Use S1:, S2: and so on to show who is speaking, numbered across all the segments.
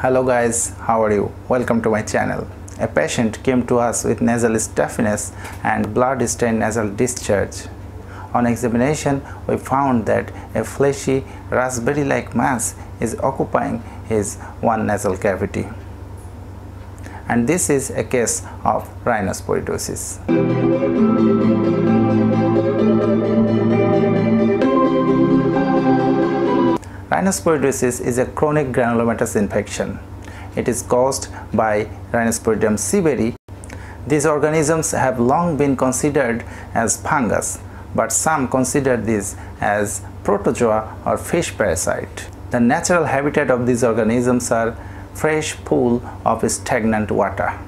S1: Hello guys, how are you? Welcome to my channel. A patient came to us with nasal stuffiness and blood-stained nasal discharge. On examination, we found that a fleshy raspberry-like mass is occupying his one nasal cavity. And this is a case of rhinosporidiosis. Rhinosporidiosis is a chronic granulomatous infection. It is caused by Rhinosporidium seeberi. These organisms have long been considered as fungus, but some consider this as protozoa or fish parasite. The natural habitat of these organisms are fresh pool of stagnant water.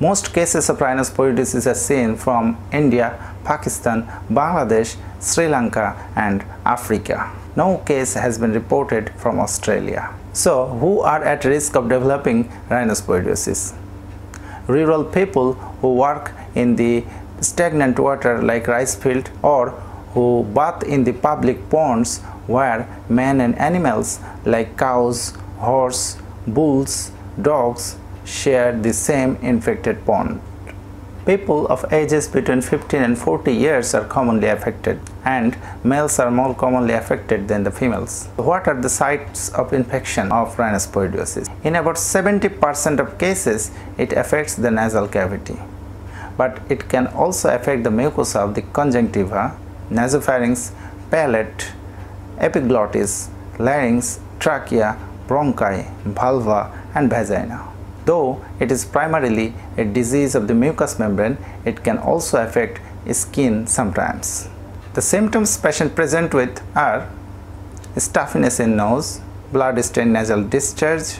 S1: Most cases of rhinosporidiosis are seen from India, Pakistan, Bangladesh, Sri Lanka and Africa. No case has been reported from Australia. So, who are at risk of developing rhinosporidiosis? Rural people who work in the stagnant water like rice field or who bath in the public ponds where men and animals like cows, horse, bulls, dogs share the same infected pond. People of ages between 15 and 40 years are commonly affected and males are more commonly affected than the females. What are the sites of infection of rhinosporidiosis? In about 70% of cases, it affects the nasal cavity. But it can also affect the mucosa of the conjunctiva, nasopharynx, palate, epiglottis, larynx, trachea, bronchi, vulva and vagina. Though it is primarily a disease of the mucous membrane, it can also affect skin sometimes. The symptoms patient present with are stuffiness in nose, blood-stained nasal discharge,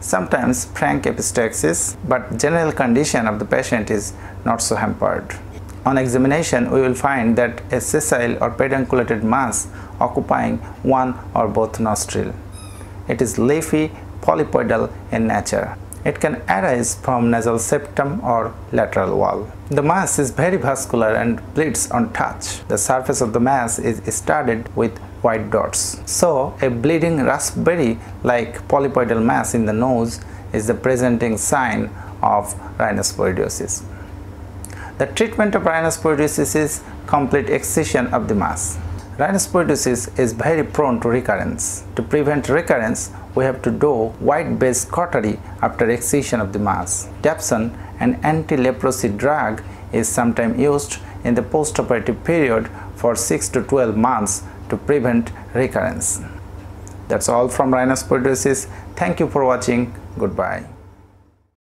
S1: sometimes frank epistaxis, but general condition of the patient is not so hampered. On examination, we will find that a sessile or pedunculated mass occupying one or both nostril. It is leafy polypoidal in nature. It can arise from nasal septum or lateral wall. The mass is very vascular and bleeds on touch. The surface of the mass is studded with white dots. So, a bleeding raspberry-like polypoidal mass in the nose is the presenting sign of rhinosporidiosis. The treatment of rhinosporidiosis is complete excision of the mass. Rhinosporidiosis is very prone to recurrence. To prevent recurrence, we have to do wide-based cautery after excision of the mass. Dapsone, an anti-leprosy drug, is sometimes used in the postoperative period for 6 to 12 months to prevent recurrence. That's all from rhinosporidiosis. Thank you for watching. Goodbye.